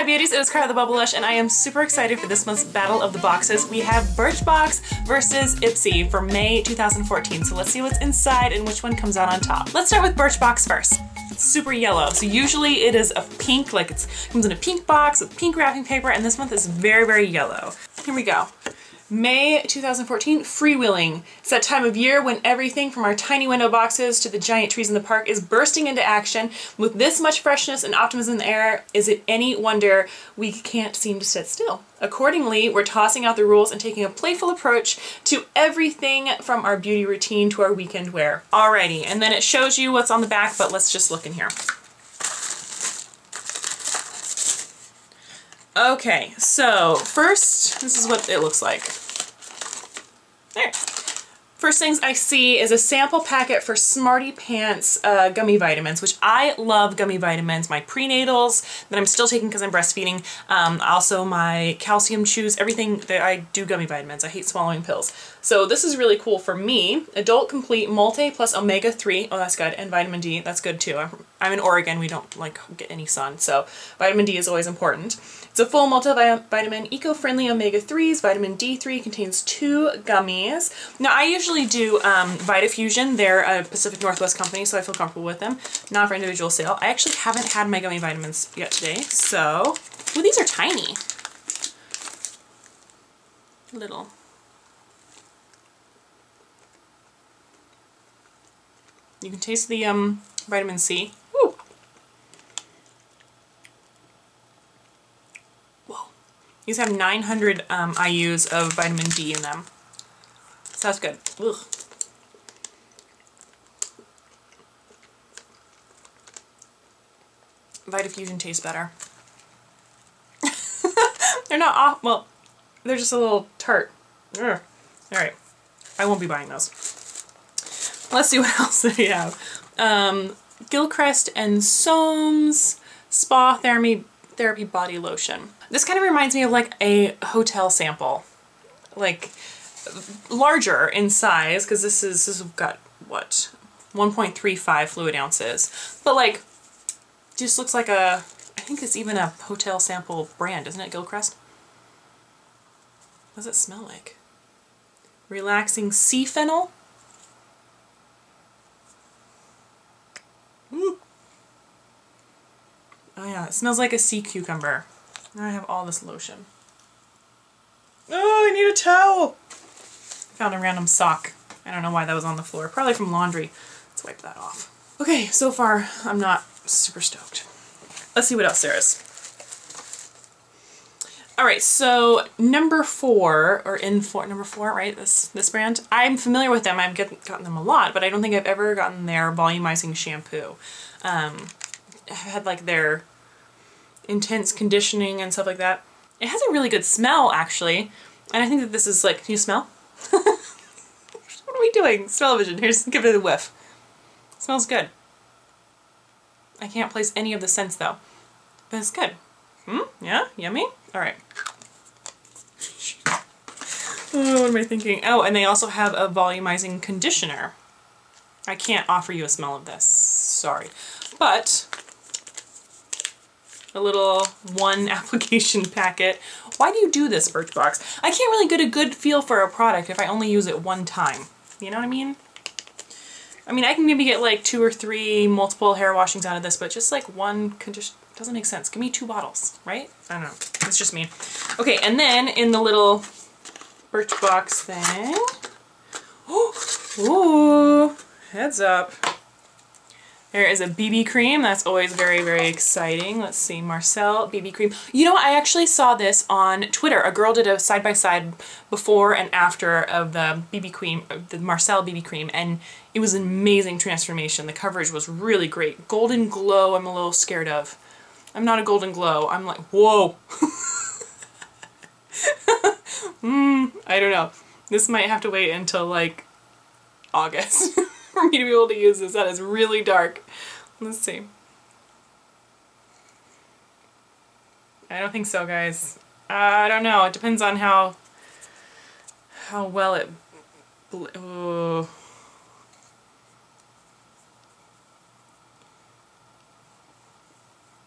Hi beauties, it is Carla the Bubblelush and I am super excited for this month's Battle of the Boxes. We have Birchbox versus Ipsy for May 2014. So let's see what's inside and which one comes out on top. Let's start with Birchbox first. Super yellow. So usually it is a pink, like it comes in a pink box with pink wrapping paper and this month is very, very yellow. Here we go. May 2014, freewheeling. It's that time of year when everything from our tiny window boxes to the giant trees in the park is bursting into action. With this much freshness and optimism in the air, is it any wonder we can't seem to sit still? Accordingly, we're tossing out the rules and taking a playful approach to everything from our beauty routine to our weekend wear. Alrighty, and then it shows you what's on the back, but let's just look in here. Okay, so first, this is what it looks like. There. First things I see is a sample packet for Smarty Pants uh, gummy vitamins, which I love gummy vitamins. My prenatals that I'm still taking because I'm breastfeeding, um, also my calcium chews, everything that I do gummy vitamins. I hate swallowing pills. So this is really cool for me. Adult Complete Multi plus Omega-3, oh that's good, and vitamin D, that's good too. I'm, I'm in Oregon, we don't like get any sun, so vitamin D is always important. It's a full multivitamin, eco-friendly omega-3s. Vitamin D3 contains two gummies. Now, I usually do um, VitaFusion. They're a Pacific Northwest company, so I feel comfortable with them. Not for individual sale. I actually haven't had my gummy vitamins yet today, so... Ooh, these are tiny. Little. You can taste the um, vitamin C. These have 900 um, IUs of vitamin D in them. So that's good. Ugh. Vitafusion tastes better. they're not off, well, they're just a little tart. Ugh. All right, I won't be buying those. Let's see what else we have. Um, Gilchrist and Soames Spa Therapy, Therapy Body Lotion. This kind of reminds me of like a hotel sample, like larger in size because this is this has got what 1.35 fluid ounces, but like just looks like a I think it's even a hotel sample brand, isn't it, Gilchrist What does it smell like? Relaxing sea fennel. Ooh. Oh yeah, it smells like a sea cucumber. Now I have all this lotion. Oh, I need a towel! Found a random sock. I don't know why that was on the floor. Probably from laundry. Let's wipe that off. Okay, so far I'm not super stoked. Let's see what else there is. All right, so number four, or in four, number four, right? This this brand. I'm familiar with them. I've get, gotten them a lot, but I don't think I've ever gotten their volumizing shampoo. Um, I've had like their intense conditioning and stuff like that. It has a really good smell, actually. And I think that this is like, can you smell? what are we doing? Smell-o-vision. Here's, give it a whiff. Smells good. I can't place any of the scents though. But it's good. Hmm? Yeah? Yummy? Alright. Oh, what am I thinking? Oh, and they also have a volumizing conditioner. I can't offer you a smell of this. Sorry. But a little one application packet. Why do you do this, Birchbox? I can't really get a good feel for a product if I only use it one time. You know what I mean? I mean, I can maybe get like two or three multiple hair washings out of this, but just like one condition doesn't make sense. Give me two bottles, right? I don't know. It's just me. Okay, and then in the little Birchbox thing, ooh, heads up. There is a BB cream. That's always very, very exciting. Let's see, Marcelle BB cream. You know, I actually saw this on Twitter. A girl did a side-by-side -side before and after of the BB cream, the Marcelle BB cream, and it was an amazing transformation. The coverage was really great. Golden glow, I'm a little scared of. I'm not a golden glow. I'm like, whoa. mm, I don't know. This might have to wait until like August. for me to be able to use this. That is really dark. Let's see. I don't think so, guys. I don't know. It depends on how how well it. Ooh.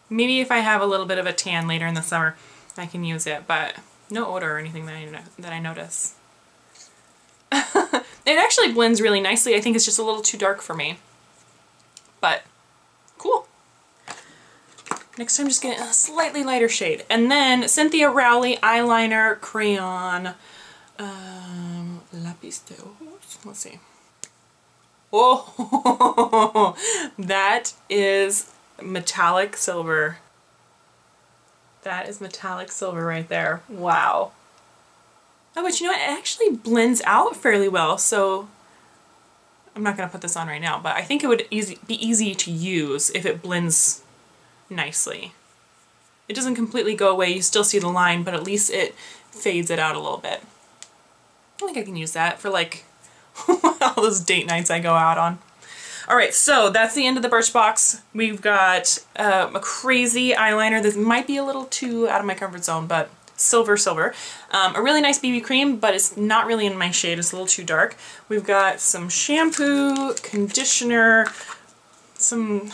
Maybe if I have a little bit of a tan later in the summer, I can use it, but no odor or anything that I, that I notice. it actually blends really nicely. I think it's just a little too dark for me. But cool. Next time just get a slightly lighter shade. And then Cynthia Rowley eyeliner crayon um, lapis de ojos. Let's see. Oh, that is metallic silver. That is metallic silver right there. Wow. Oh, but you know what? It actually blends out fairly well, so I'm not going to put this on right now, but I think it would easy, be easy to use if it blends nicely. It doesn't completely go away, you still see the line, but at least it fades it out a little bit. I think I can use that for like all those date nights I go out on. All right, so that's the end of the Birchbox. We've got uh, a crazy eyeliner. This might be a little too out of my comfort zone, but silver silver. Um, a really nice BB cream, but it's not really in my shade. It's a little too dark. We've got some shampoo, conditioner, some...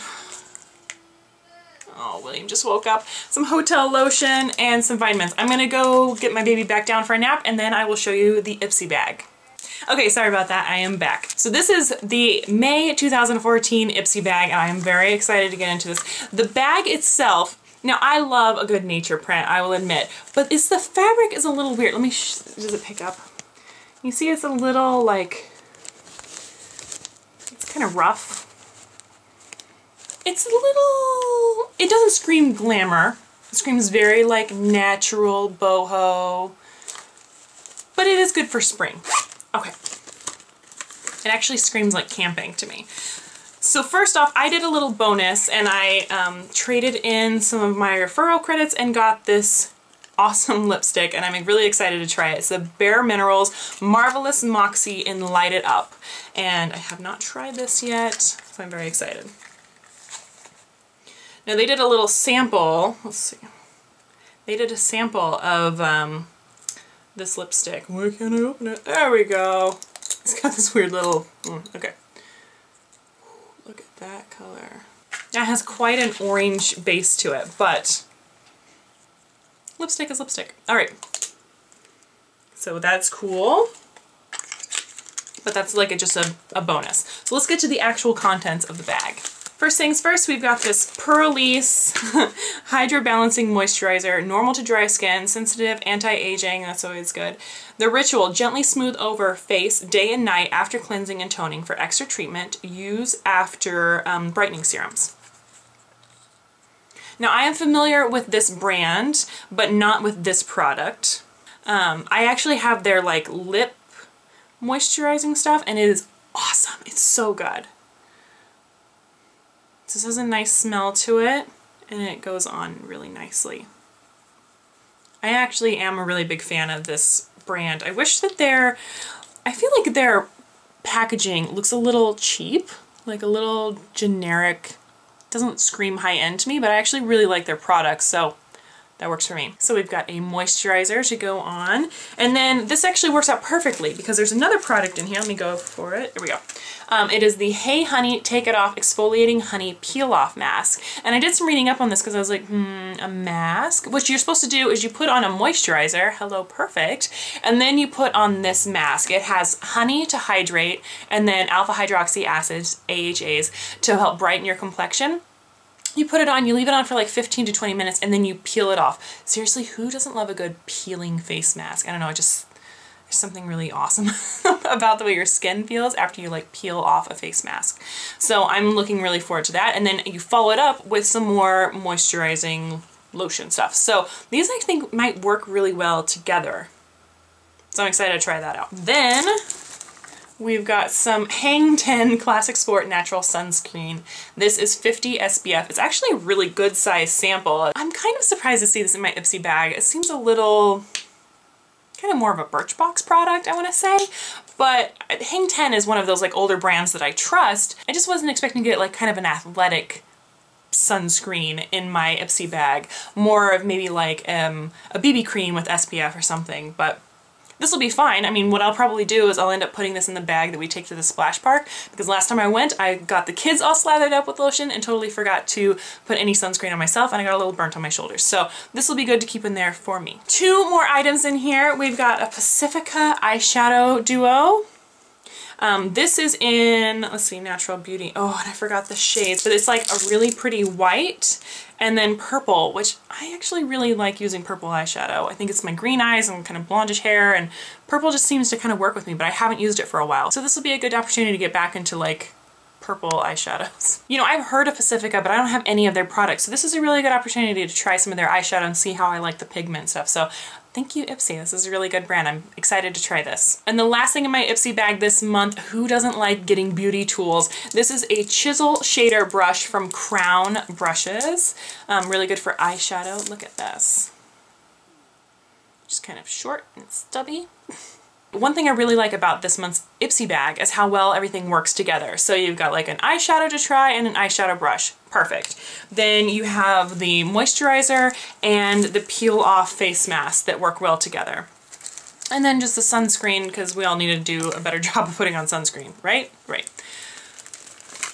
Oh, William just woke up. Some hotel lotion and some vitamins. I'm gonna go get my baby back down for a nap and then I will show you the Ipsy bag. Okay, sorry about that, I am back. So this is the May 2014 Ipsy bag and I am very excited to get into this. The bag itself, now I love a good nature print, I will admit, but it's the fabric is a little weird. Let me, does it pick up? You see it's a little like, it's kind of rough. It's a little, it doesn't scream glamour. It screams very like natural boho, but it is good for spring. Okay. It actually screams like camping to me. So first off, I did a little bonus and I um, traded in some of my referral credits and got this awesome lipstick and I'm really excited to try it. It's the Bare Minerals Marvelous Moxie in Light It Up. And I have not tried this yet, so I'm very excited. Now they did a little sample, let's see. They did a sample of um, this lipstick. Why can't I open it? There we go. It's got this weird little, mm, okay. Look at that color. That has quite an orange base to it, but lipstick is lipstick. All right. So that's cool. But that's like a, just a, a bonus. So let's get to the actual contents of the bag. First things first, we've got this Purlisse Hydra Balancing Moisturizer, normal to dry skin, sensitive, anti-aging, that's always good. The Ritual, gently smooth over face day and night after cleansing and toning for extra treatment. Use after um, brightening serums. Now I am familiar with this brand, but not with this product. Um, I actually have their like lip moisturizing stuff and it is awesome. It's so good. This has a nice smell to it and it goes on really nicely. I actually am a really big fan of this brand. I wish that their, I feel like their packaging looks a little cheap, like a little generic, doesn't scream high end to me, but I actually really like their products. So that works for me. So we've got a moisturizer to go on. And then this actually works out perfectly because there's another product in here. Let me go for it. Here we go. Um, it is the Hey Honey Take It Off Exfoliating Honey Peel Off Mask. And I did some reading up on this because I was like, hmm, a mask? What you're supposed to do is you put on a moisturizer, hello, perfect, and then you put on this mask. It has honey to hydrate and then alpha hydroxy acids, AHAs, to help brighten your complexion. You put it on, you leave it on for like 15 to 20 minutes, and then you peel it off. Seriously, who doesn't love a good peeling face mask? I don't know, just, there's something really awesome about the way your skin feels after you like peel off a face mask. So I'm looking really forward to that. And then you follow it up with some more moisturizing lotion stuff. So these I think might work really well together. So I'm excited to try that out. Then We've got some Hang 10 Classic Sport Natural Sunscreen. This is 50 SPF. It's actually a really good size sample. I'm kind of surprised to see this in my Ipsy bag. It seems a little kind of more of a Birchbox product, I want to say. But Hang 10 is one of those like older brands that I trust. I just wasn't expecting to get like kind of an athletic sunscreen in my Ipsy bag. More of maybe like um, a BB cream with SPF or something. But this will be fine. I mean, what I'll probably do is I'll end up putting this in the bag that we take to the splash park because last time I went, I got the kids all slathered up with lotion and totally forgot to put any sunscreen on myself and I got a little burnt on my shoulders. So this will be good to keep in there for me. Two more items in here. We've got a Pacifica eyeshadow duo. Um, this is in, let's see, Natural Beauty. Oh, and I forgot the shades, but it's like a really pretty white and then purple, which I actually really like using purple eyeshadow. I think it's my green eyes and kind of blondish hair, and purple just seems to kind of work with me, but I haven't used it for a while. So this will be a good opportunity to get back into like purple eyeshadows. You know, I've heard of Pacifica, but I don't have any of their products. So this is a really good opportunity to try some of their eyeshadow and see how I like the pigment stuff. So Thank you, Ipsy. This is a really good brand. I'm excited to try this. And the last thing in my Ipsy bag this month, who doesn't like getting beauty tools? This is a chisel shader brush from Crown Brushes. Um, really good for eyeshadow. Look at this. Just kind of short and stubby. One thing I really like about this month's Ipsy bag is how well everything works together. So you've got like an eyeshadow to try and an eyeshadow brush. Perfect. Then you have the moisturizer and the peel off face mask that work well together. And then just the sunscreen because we all need to do a better job of putting on sunscreen, right? Right.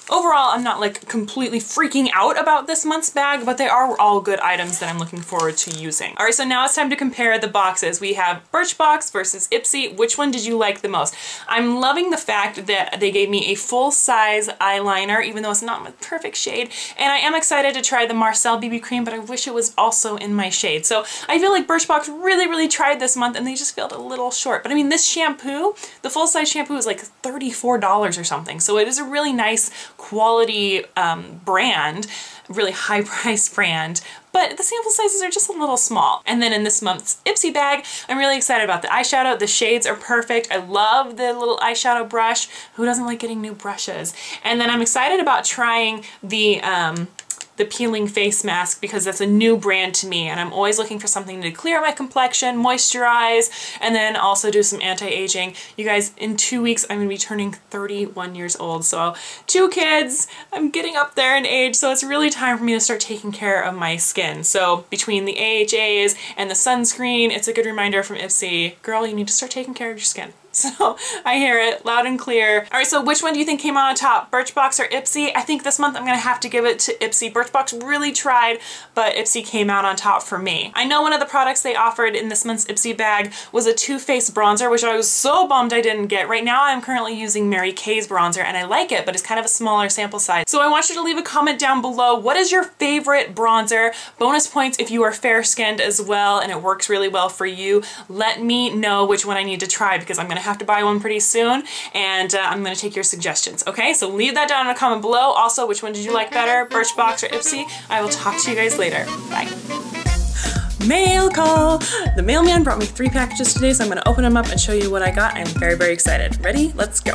Overall, I'm not like completely freaking out about this month's bag, but they are all good items that I'm looking forward to using. All right, so now it's time to compare the boxes. We have Birchbox versus Ipsy. Which one did you like the most? I'm loving the fact that they gave me a full-size eyeliner, even though it's not my perfect shade, and I am excited to try the Marcelle BB cream, but I wish it was also in my shade. So I feel like Birchbox really, really tried this month, and they just felt a little short. But I mean, this shampoo, the full-size shampoo is like $34 or something, so it is a really nice quality um, brand, really high price brand, but the sample sizes are just a little small. And then in this month's Ipsy bag, I'm really excited about the eyeshadow. The shades are perfect. I love the little eyeshadow brush. Who doesn't like getting new brushes? And then I'm excited about trying the um, the peeling face mask because that's a new brand to me and I'm always looking for something to clear my complexion, moisturize, and then also do some anti-aging. You guys, in two weeks I'm going to be turning 31 years old, so two kids, I'm getting up there in age, so it's really time for me to start taking care of my skin. So between the AHAs and the sunscreen, it's a good reminder from Ipsy, girl, you need to start taking care of your skin. So I hear it loud and clear. All right, so which one do you think came out on top, Birchbox or Ipsy? I think this month I'm gonna have to give it to Ipsy. Birchbox really tried, but Ipsy came out on top for me. I know one of the products they offered in this month's Ipsy bag was a Too Faced bronzer, which I was so bummed I didn't get. Right now I'm currently using Mary Kay's bronzer and I like it, but it's kind of a smaller sample size. So I want you to leave a comment down below. What is your favorite bronzer? Bonus points if you are fair-skinned as well and it works really well for you. Let me know which one I need to try because I'm gonna have to buy one pretty soon and uh, I'm going to take your suggestions. Okay, so leave that down in a comment below. Also, which one did you like better, Birchbox or Ipsy? I will talk to you guys later. Bye. Mail call! The mailman brought me three packages today, so I'm going to open them up and show you what I got. I'm very, very excited. Ready? Let's go.